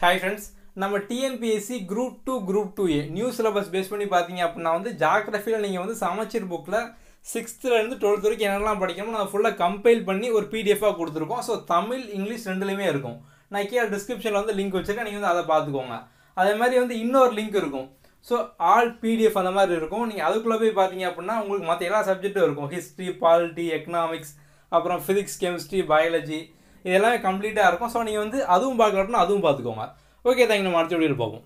Hi friends நம்ம TNPSC group two group two A new syllabus face பண்ணி பார்த்தீங்க அப்படின்னா வந்து ஜாகிரஃபியில் நீங்கள் வந்து சமச்சீர் புக்கில் சிக்ஸ்த்துலேருந்து டுவெல்த் வரைக்கும் என்னெல்லாம் படிக்கணுமோ நான் ஃபுல்லாக கம்பைல் பண்ணி ஒரு பிடிஎஃபாக கொடுத்துருக்கோம். ஸோ தமிழ் இங்கிலீஷ் ரெண்டுலேயுமே இருக்கும். நான் கீழே டிஸ்கிரிப்ஷனில் வந்து லிங்க் வச்சுருக்கேன். நீங்கள் வந்து அதை பார்த்துக்கோங்க. அதே மாதிரி வந்து இன்னொரு லிங்க் இருக்கும். ஸோ ஆல் பிடிஎஃப் அந்த மாதிரி இருக்கும். நீங்கள் அதுக்குள்ளே போய் பார்த்தீங்க அப்படின்னா உங்களுக்கு மற்ற எல்லா சப்ஜெக்ட்டும் இருக்கும். ஹிஸ்ட்ரி பாலிட்டி எக்கனாமிக்ஸ் அப்புறம் ஃபிசிக்ஸ் கெமிஸ்ட்ரி பயாலஜி இது எல்லாமே கம்ப்ளீட்டாக இருக்கும். ஸோ நீங்கள் வந்து அதுவும் பார்க்கலன்னா அதுவும் பார்த்துக்கோங்க. ஓகே தேங்க் நம்ம அடுத்த வீடியோவில் பார்ப்போம்.